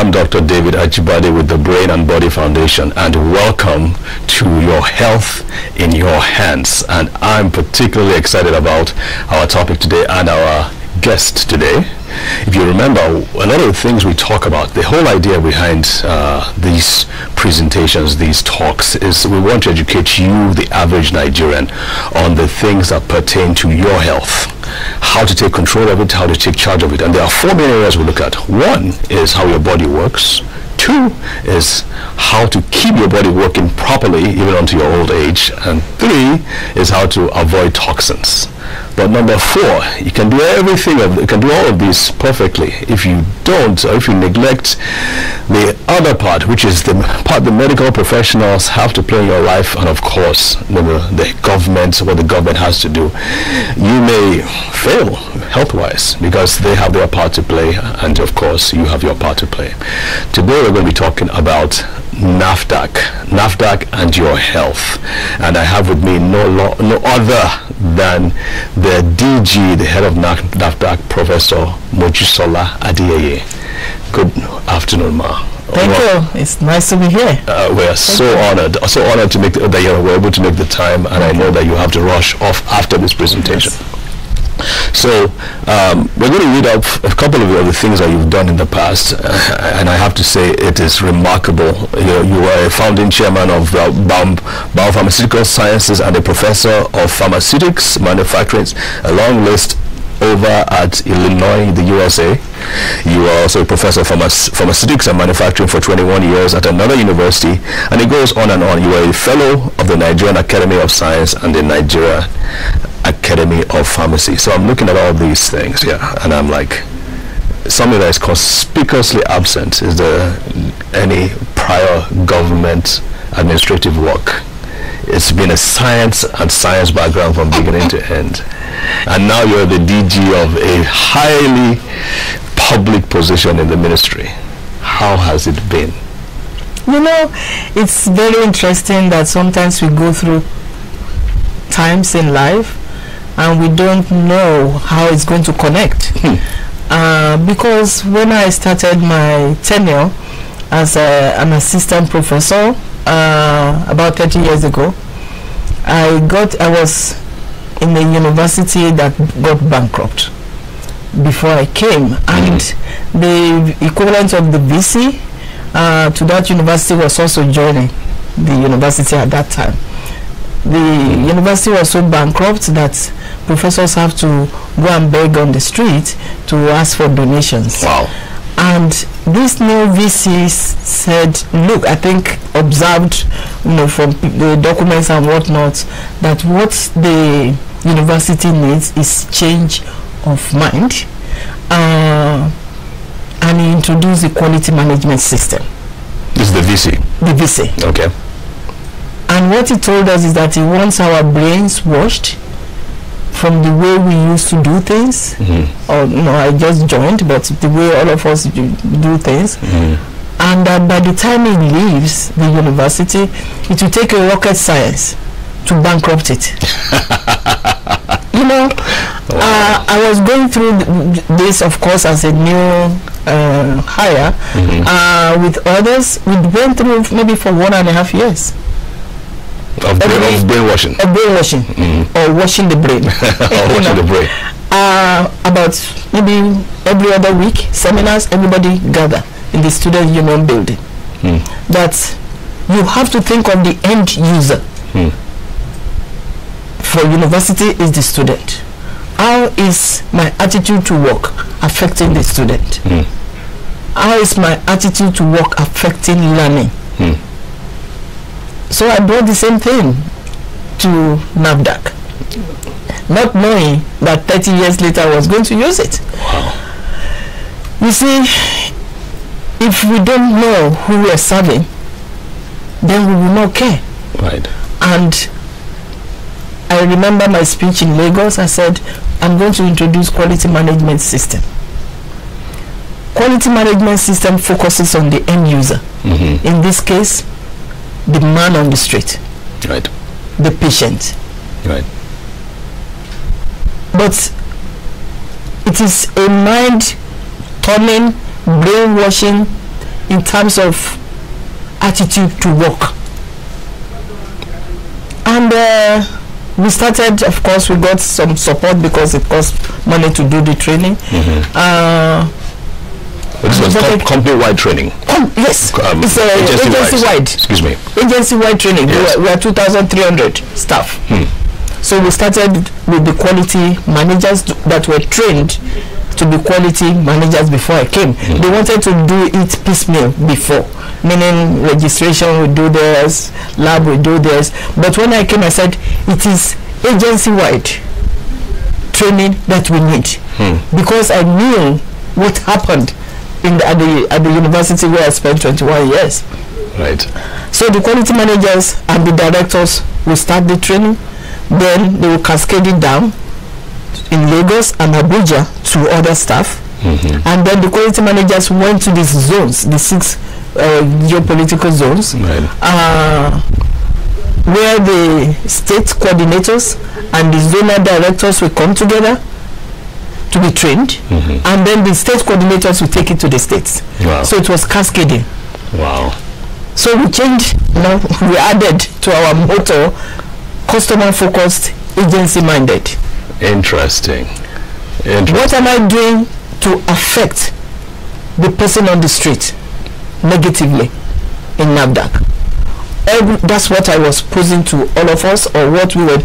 I'm Dr. David Ajibade with the Brain and Body Foundation and welcome to Your Health in Your Hands. And I'm particularly excited about our topic today and our guest today. If you remember, a lot of the things we talk about, the whole idea behind uh, these presentations, these talks, is we want to educate you, the average Nigerian, on the things that pertain to your health, how to take control of it, how to take charge of it. And there are four main areas we look at. One is how your body works. Two is how to keep your body working properly even onto your old age. And three is how to avoid toxins. But number four, you can do everything, of, you can do all of this perfectly. If you don't, or if you neglect the other part, which is the part the medical professionals have to play in your life, and of course, the, the government, what the government has to do, you may fail health-wise because they have their part to play, and of course, you have your part to play. Today, we're going to be talking about NAFDAC, NAFDAC and your health. And I have with me no, no other than the DG, the head of NAFDAC, Professor Mojisola Adeyeye. Good afternoon, ma. Thank well, you. It's nice to be here. Uh, we are Thank so you. honored, so honored to make the, that you were able to make the time, and I know that you have to rush off after this presentation. Yes. So um, we're going to read up a couple of the things that you've done in the past, uh, and I have to say it is remarkable. You, know, you a founding chairman of Biopharmaceutical Sciences and a professor of pharmaceutics manufacturing, a long list over at Illinois, the USA. You are also a professor of pharmaceutics and manufacturing for 21 years at another university, and it goes on and on. You are a fellow of the Nigerian Academy of Science and the Nigeria Academy of Pharmacy. So I'm looking at all these things, yeah, and I'm like, something that is conspicuously absent is there any prior government administrative work. It's been a science and science background from beginning to end. And now you're the DG of a highly public position in the ministry. How has it been? You know, it's very interesting that sometimes we go through times in life and we don't know how it's going to connect. Hmm. Uh, because when I started my tenure as a, an assistant professor uh, about 30 years ago, I got I was in a university that got bankrupt before I came, and hmm. the equivalent of the VC uh, to that university was also joining the university at that time the university was so bankrupt that professors have to go and beg on the street to ask for donations. Wow. And this new VC said, look, I think observed, you know, from the documents and whatnot, that what the university needs is change of mind. Uh, and he introduced the quality management system. This is the VC? The VC. Okay. And what he told us is that he wants our brains washed from the way we used to do things. Mm-hmm. Or know, I just joined, but the way all of us do, do things. Mm-hmm. And that by the time he leaves the university, it will take a rocket science to bankrupt it. you know, uh, I was going through this, of course, as a new uh, hire mm-hmm. uh, with others. We went through maybe for one and a half years of, brain, of brainwashing. Of brainwashing. Mm. Or washing the brain. or washing the brain. Uh, about maybe every other week, seminars, everybody gather in the student union building. Mm. That you have to think of the end user. Mm. For university is the student. How is my attitude to work affecting the student? Mm. How is my attitude to work affecting learning? So I brought the same thing to NAFDAC, not knowing that 30 years later I was going to use it. Wow. You see, if we don't know who we are serving, then we will not care. Right. And I remember my speech in Lagos. I said, I'm going to introduce quality management system. Quality management system focuses on the end user. Mm -hmm. In this case, the man on the street. Right. The patient. Right. But it is a mind turning, brainwashing in terms of attitude to work. And uh, we started, of course, we got some support because it cost money to do the training. Uh, But this was com- company-wide training. oh, yes, Um, it's uh, agency-wide. agency-wide. Excuse me. agency-wide training. Yes. We, are, we are 2,300 staff. Hmm. So we started with the quality managers that were trained to be quality managers before I came. Hmm. They wanted to do it piecemeal before, meaning registration we do this, lab we do this. But when I came, I said it is agency-wide training that we need Hmm. because I knew what happened in the, at the at the university where I spent 21 years. Right. So the quality managers and the directors will start the training, then they will cascade it down in Lagos and Abuja to other staff, Mhm. and then the quality managers went to these zones, the six uh, geopolitical zones, Right. uh, where the state coordinators and the zonal directors will come together to be trained, Mhm. and then the state coordinators will take it to the states. Wow. So it was cascading. Wow. So we changed, you know, we added to our motto, customer focused, agency minded. Interesting. Interesting. What am I doing to affect the person on the street negatively in NAFDAC? Every, that's what I was posing to all of us or what we were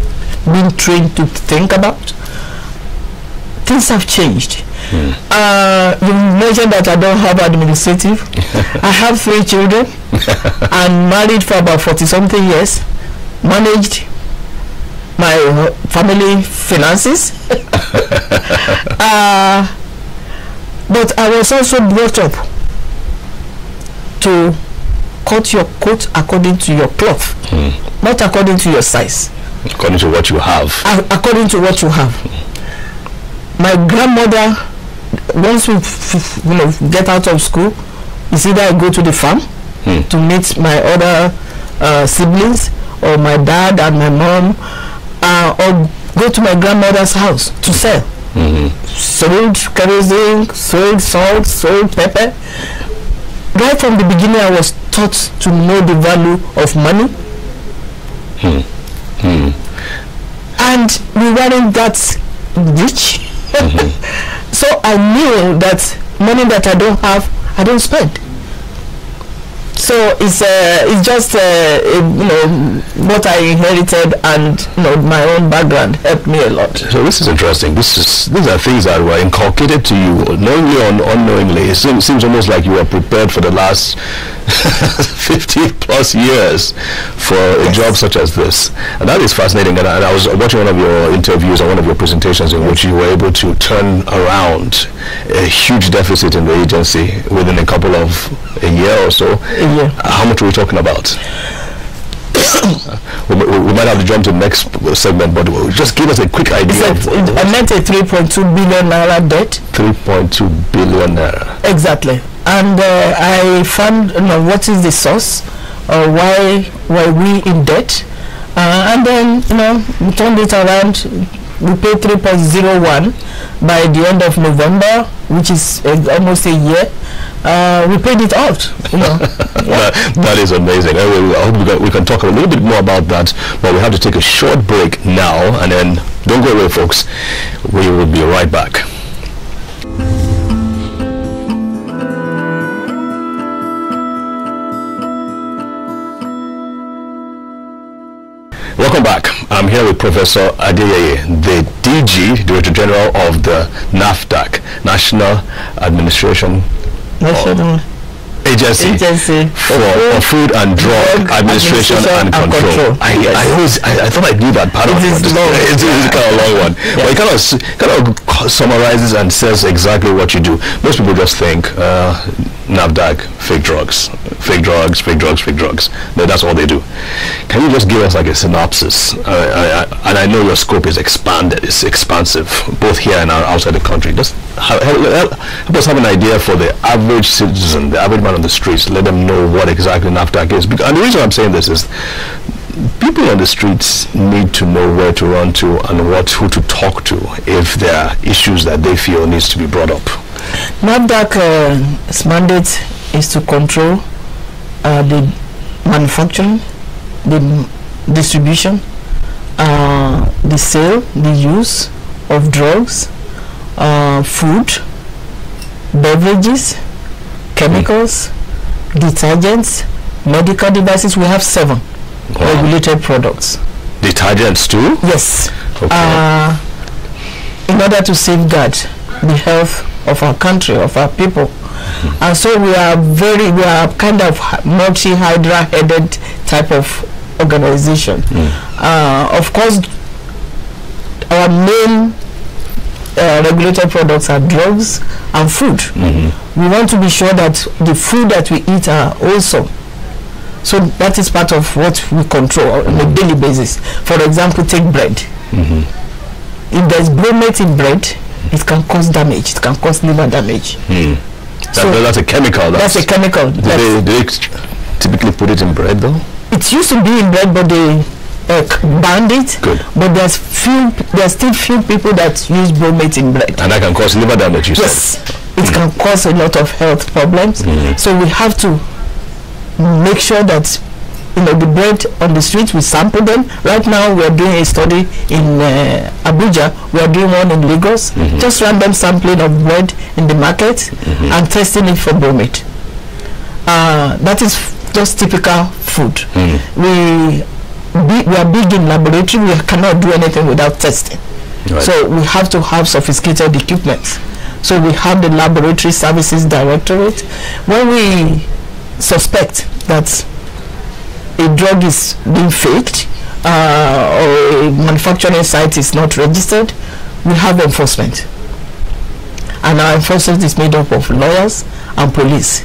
being trained to think about. Things have changed. Uh, you mentioned that I don't have administrative. I have three children and married for about 40 something years. Managed my uh, family finances. uh, but I was also brought up to cut your coat according to your cloth, not according to your size, According to what you have. a- according to what you have. My grandmother, once we you know get out of school, is either I go to the farm Hmm. to meet my other uh, siblings or my dad and my mom, uh, or go to my grandmother's house to sell. Mhm. Sold kerosene, sold salt, sold pepper. Right from the beginning, I was taught to know the value of money. Hmm. And we weren't that rich. so I knew that money that I don't have, I don't spend. So it's uh, it's just uh, you know what I inherited and you know my own background helped me a lot. So this is interesting. This is these are things that were inculcated to you, knowingly or unknowingly. It seems, seems almost like you were prepared for the last 50 plus years for a job such as this, and that is fascinating. And I, and I was watching one of your interviews or one of your presentations in which you were able to turn around a huge deficit in the agency within a couple of a year or so. A. How much are we talking about? we, we, might have to jump to the next segment, but just give us a quick idea. a, of- I meant a 3.2 billion naira debt 3.2 billion naira. exactly, and uh, I found you know what is the source or why were we in debt, uh, and then you know we turned it around. We paid 3.01 by the end of November, which is uh, almost a year. Uh, we paid it out, you know. That, that is amazing. Anyway, I hope we can, we can talk a little bit more about that, but we have to take a short break now, and then don't go away, folks. We will be right back. Welcome back. I'm here with Professor Adeyeye, the DG, Director General of the NAFDAC, National Administration National Agency, Agency for, for Food and Drug, Administration, and, Administration and Control. Control. I, Yes. I always I, I thought I knew that part It of is it. long. It's, it's kind of a long one, but it kind of kind of summarizes and says exactly what you do. Most people just think uh, NAFDAC, fake drugs, fake drugs, fake drugs, fake drugs. That's all they do. Can you just give us like a synopsis? I, I, and I know your scope is expanded, it's expansive, both here and outside the country. Just help, help, us have an idea for the average citizen, the average man on the streets. Let them know what exactly NAFDAC is. Because, and the reason I'm saying this is people on the streets need to know where to run to and what who to talk to if there are issues that they feel needs to be brought up. NAFDAC uh, its mandate is to control uh, the manufacturing, the distribution, uh, the sale, the use of drugs, uh, food, beverages, chemicals, detergents, medical devices. We have seven Wow. regulated products. Detergents too? Yes. Okay. Uh, in order to safeguard the health of our country, of our people. And so we are very, we are kind of multi-hydra headed type of organization. Uh, of course, our main uh, regulated products are drugs and food. We want to be sure that the food that we eat are wholesome. So that is part of what we control on a daily basis. For example, take bread. If there's bromate in bread, it can cause damage. It can cause liver damage. That, So- that's a chemical. That's That's, a chemical. do they, do they typically put it in bread though? it used to be in bread, but they uh, banned it. Good. But there's few, there's still few people that use bromate in bread. And that can cause liver damage, Yes, it can cause a lot of health problems. So we have to make sure that you know the bread on the street we sample them. Right now we are doing a study in uh, Abuja. We are doing one in Lagos. Just random sampling of bread in the market and testing it for bromate. Uh, that is just typical food. We be, we are big in laboratory. We cannot do anything without testing. Right. So we have to have sophisticated equipment. So we have the laboratory services directorate. When we suspect that a drug is being faked uh, or a manufacturing site is not registered, we have enforcement. And our enforcement is made up of lawyers and police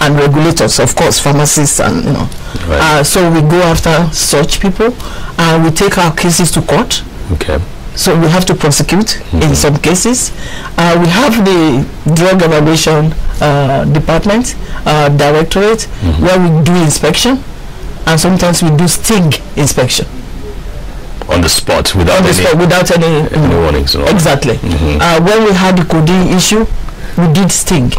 and regulators, of course, pharmacists and you know. Right. Uh, so we go after such people and we take our cases to court. Okay. So we have to prosecute in some cases. Uh, we have the drug evaluation uh, department, uh, directorate, where we do inspection, and sometimes we do sting inspection On the spot without the any, spot without any. any warnings. Exactly. Uh, when we had the codeine issue, we did sting,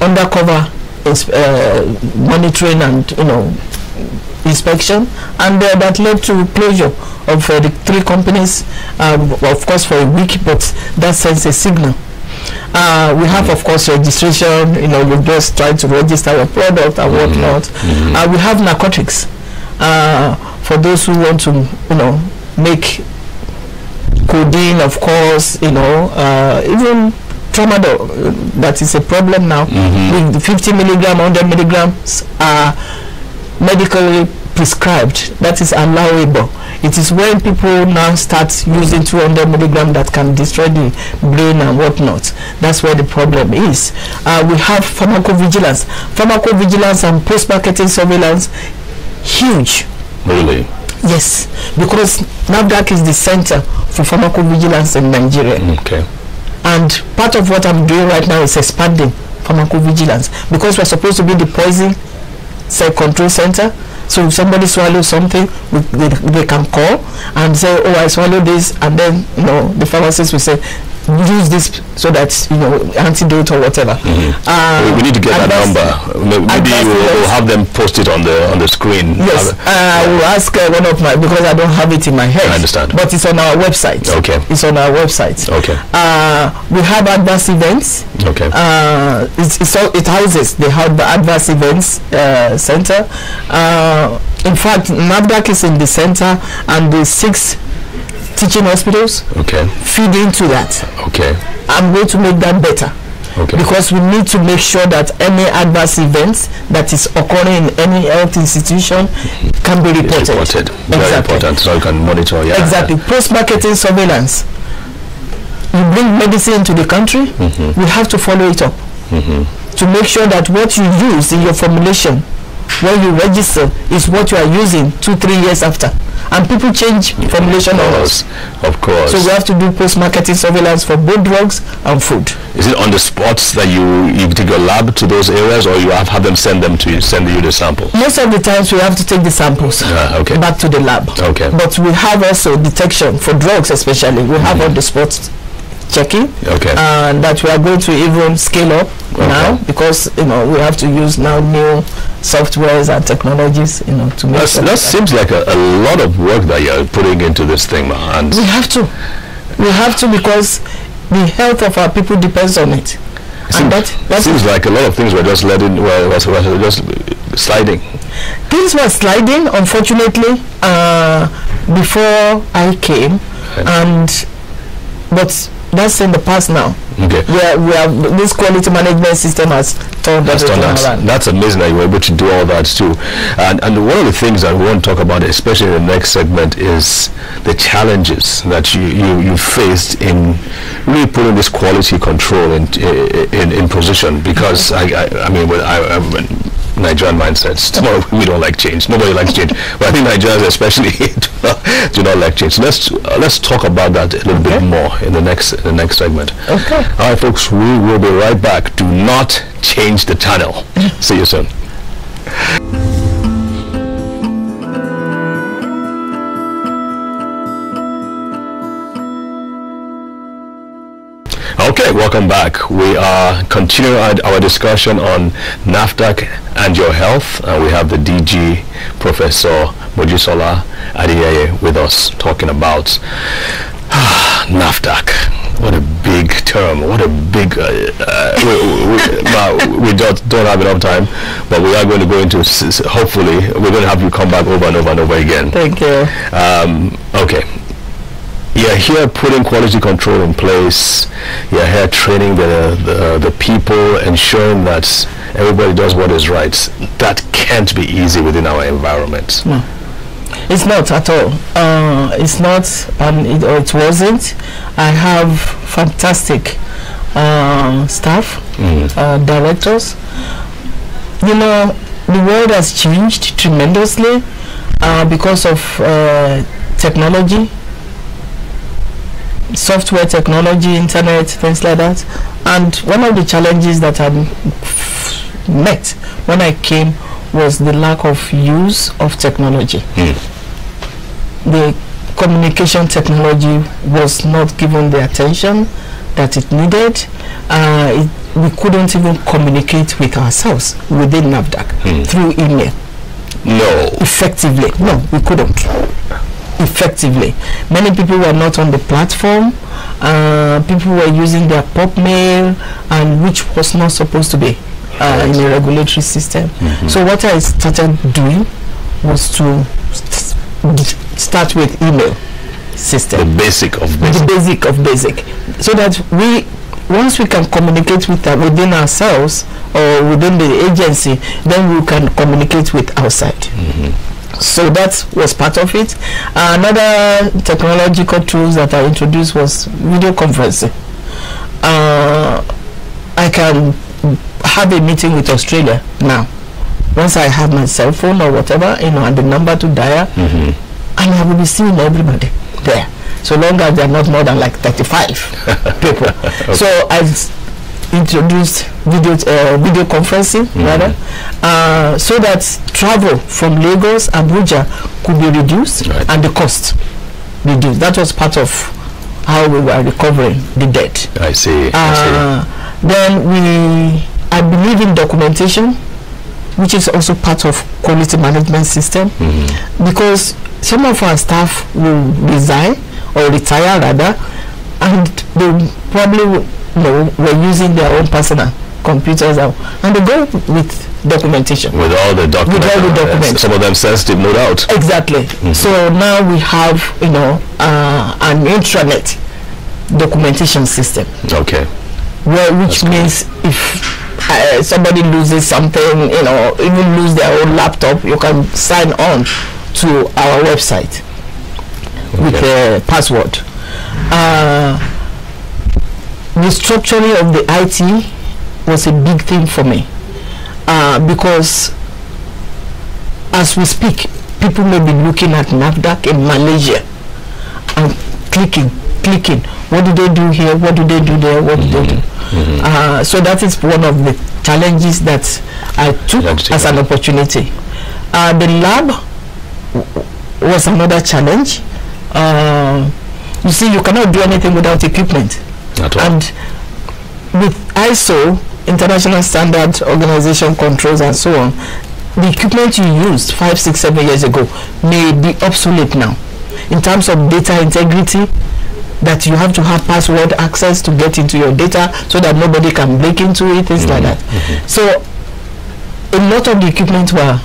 undercover uh, monitoring and you know inspection, and uh, that led to closure of uh, the three companies, um, of course for a week, but that sends a signal. Uh, we have, of course, registration. You know, we're just trying to register your product and whatnot. Uh, we have narcotics uh, for those who want to, you know, make codeine, of course, you know, uh, even tramadol, that is a problem now. With the 50 milligram, 100 milligrams are medically prescribed. That is allowable. It is when people now start using 200 milligram that can destroy the brain and whatnot. That's where the problem is. Uh, we have pharmacovigilance. Pharmacovigilance and post-marketing surveillance, huge. Really? Yes, because NAFDAC is the center for pharmacovigilance in Nigeria. Okay. And part of what I'm doing right now is expanding pharmacovigilance because we're supposed to be the poison cell control center. So if somebody swallows something, they, they can call and say, "Oh, I swallowed this," and then you know the pharmacist will say, "Use this so that you know antidote or whatever." Uh, we, we need to get that number. Maybe we'll, we'll have them posted on the on the screen. Yes, uh, I will ask uh, one of my because I don't have it in my head. I understand. But it's on our website. Okay. It's on our website. Okay. Uh, we have adverse events. Okay. Uh, it's, it's all, it houses the have the adverse events uh, center. Uh, in fact, NAFDAC is in the center, and the six teaching hospitals okay. feed into that. Okay. I'm going to make that better Okay. because we need to make sure that any adverse events that is occurring in any health institution can be It's reported. reported. Very Exactly. important. So you can monitor. Yeah. Exactly. Post-marketing surveillance. You bring medicine into the country, mm-hmm. we have to follow it up mm-hmm. to make sure that what you use in your formulation when you register is what you are using two, three years after. And people change formulation Of on course. us. Of course. So we have to do post-marketing surveillance for both drugs and food. Is it on the spots that you you take your lab to those areas, or you have have them send them to you, send you the sample? Most of the times we have to take the samples Ah, okay. back to the lab. Okay. But we have also detection for drugs especially. We have on the spot checking Okay. and that we are going to even scale up now because you know we have to use now new softwares and technologies you know to make That's, that seems like a, a lot of work that you're putting into this thing. And we have to we have to because the health of our people depends on it and that that seems like a lot of things were just letting, well, was, was just sliding. things were sliding unfortunately uh, before I came Okay. and but that's in the past now Okay. we are, we are this quality management system has turned That's, that. that's amazing that you were able to do all that too. And, and one of the things that we want to talk about, especially in the next segment, is the challenges that you, you, you faced in really putting this quality control in, in, in position. Because, I, I, I mean, with I, I, Nigerian mindsets, we don't like change. Nobody likes change. But I think Nigerians especially do, not, like change. Let's, uh, let's talk about that a little bit more in the next, in the next segment. Okay. All right, folks, we will be right back. Do not change the channel. See you soon. Okay, welcome back. We are continuing our, discussion on NAFDAC and your health. And we have the DG, Professor Mojisola Adeyeye, with us talking about NAFDAC. What a big term. What a big. Uh, uh, we, we, we just don't have enough time, but we are going to go into. Hopefully, we're going to have you come back over and over and over again. thank you Um, okay. You're here putting quality control in place. You're here training the, the, the people, ensuring that everybody does what is right. That can't be easy within our environment. No, it's not at all. Uh, it's not, and it, or it wasn't. I have fantastic uh, staff, Mm. uh, directors. You know, the world has changed tremendously uh, because of uh, technology, software technology, internet, things like that. And one of the challenges that I met when I came was the lack of use of technology. The communication technology was not given the attention that it needed. Uh, it, we couldn't even communicate with ourselves within NAFDAC through email No. effectively. No, we couldn't. Effectively, many people were not on the platform. Uh, people were using their pop mail, and which was not supposed to be uh, in a regulatory system. So what I started doing was to st- start with email system. The basic of basic. the basic. of basic. So that we once we can communicate with uh, within ourselves or within the agency then we can communicate with outside. So that was part of it. Another technological tools that i introduced was video conferencing. Uh, i can have a meeting with australia now once i have my cell phone or whatever you know and the number to dial Mhm. and I will be seeing everybody there. So long as they are not more than like 35 people. So I introduced video uh, video conferencing rather, uh, so that travel from Lagos Abuja could be reduced Right. and the cost reduced. That was part of how we were recovering the debt. I see. I Uh, then we, I believe in documentation, which is also part of quality management system, because some of our staff will resign or retire rather, and they probably you know, were using their own personal computers and and they go with documentation. With all the documents. all the documents. Some of them sensitive, no doubt. Exactly. So now we have, you know, uh, an intranet documentation system. Okay. well, which means if uh, somebody loses something, you know, even lose their own laptop, you can sign on to our website with a password. Uh, restructuring of the IT was a big thing for me uh, because as we speak, people may be looking at NAFDAC in Malaysia and clicking, clicking. What do they do here? What do they do there? What do they do? Uh, so that is one of the challenges that I took to as an opportunity. Uh, the lab w- was another challenge. Uh, you see, you cannot do anything without equipment. At all. And with ISO, International Standard Organization controls and so on, the equipment you used five, six, seven years ago may be obsolete now. In terms of data integrity, that you have to have password access to get into your data so that nobody can break into it, things like that. So a lot of the equipment were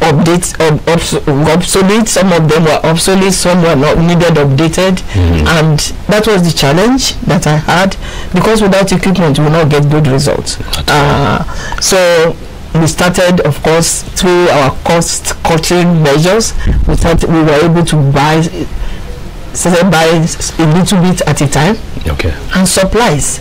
updates ob- obs- obsolete. Some of them were obsolete some were not needed updated. And that was the challenge that i had. Because without equipment we will not get good results. Uh, so we started of course through our cost cutting measures. We started we were able to buy buying a little bit at a time Okay. and supplies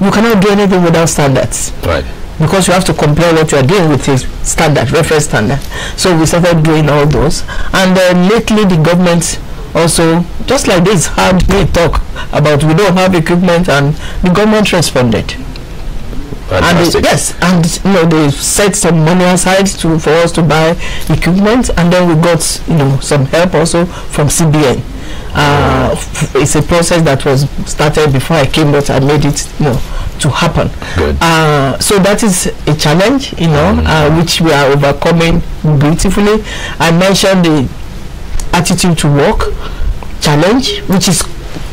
you cannot do anything without standards Right. because you have to compare what you are doing with his standard, reference standard. So we started doing all those. And uh, lately the government also, just like this, had me talk about we don't have equipment and the government responded. And they, yes, and you know they set some money aside to for us to buy equipment, and then we got you know some help also from CBN. Uh, it's a process that was started before I came, but I made it you know to happen. Good. Uh, so that is a challenge, you know, uh, which we are overcoming beautifully. I mentioned the attitude to work challenge, which is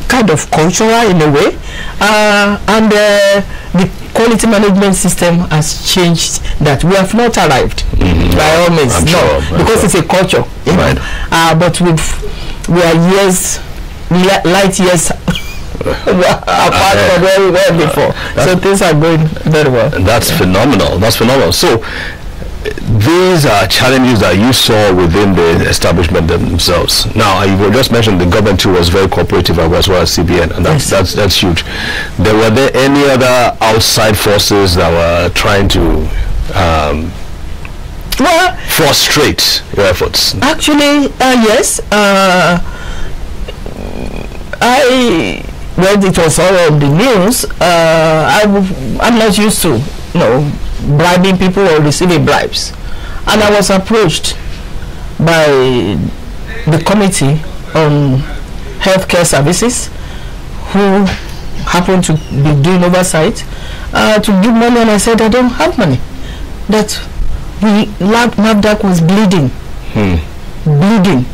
kind of cultural in a way, uh, and uh, the quality management system has changed. That we have not arrived by all means, I'm no, sure, because sure. it's a culture, you Right. know. Uh, but we've we are years light years apart from where we were before. so things are going very well. That's phenomenal. That's phenomenal. So these are challenges that you saw within the establishment themselves. Now, you just mentioned the government too was very cooperative as well as CBN, and that's Yes. that's that's huge. There were there any other outside forces that were trying to um, Well, frustrate your efforts? Actually, uh, yes. Uh, I when it was all on the news, uh, I w- I'm not used to you know bribing people or receiving bribes, and I was approached by the committee on healthcare services who happened to be doing oversight uh, to give money, and I said I don't have money. That lab NAFDAC was bleeding Hmm. bleeding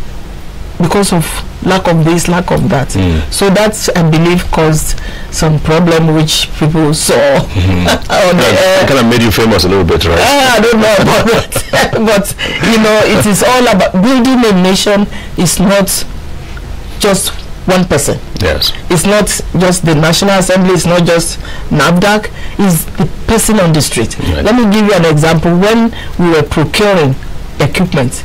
because of lack of this, lack of that. Mm. So that I believe caused some problem which people saw on the It kind of made you famous a little bit, right? Ah, I don't know about that, but you know, it is all about building a nation. Is not just one person. Yes. It's not just the National Assembly. It's not just NAFDAC. It's the person on the street. Right. Let me give you an example. When we were procuring equipment,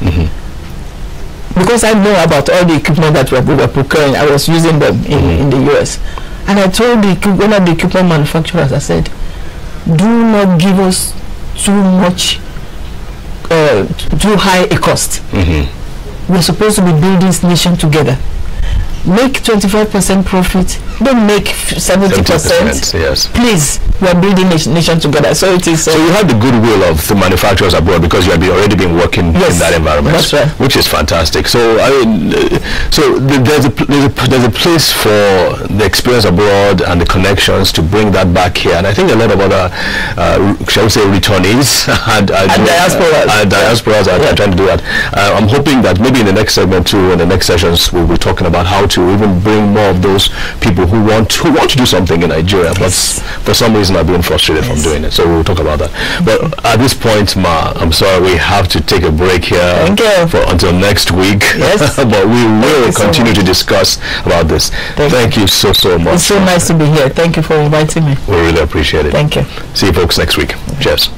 because I know about all the equipment that we were, procuring, I was using them in, in the US. And I told the, one of the equipment manufacturers, I said, do not give us too much, uh, too high a cost. Mm-hmm. We're supposed to be building this nation together. Make 25% profit, don't make 70%. 70%, yes. Please, we're building this nation together. So it is. So Uh, you have the goodwill of the manufacturers abroad because you have been, already been working in that environment, that's right. which is fantastic. So I mean, uh, so th- there's a, there's a there's a place for the experience abroad and the connections to bring that back here, and I think a lot of other, uh, shall we say, returnees and, and, And diasporas. and diasporas are, are trying to do that. Uh, I'm hoping that maybe in the next segment too, in the next sessions, we'll be talking about how to even bring more of those people who want who want to do something in Nigeria, but for some reason are being frustrated from doing it. So we'll talk about that. But at this point, Ma, I'm sorry we have to take a break here you. for until next week. Yes. but we will you so continue to discuss about this. Thank Thank, you so so much. it's so nice to be here. Thank you for inviting me. We really appreciate it. Thank you. See you folks next week. Cheers.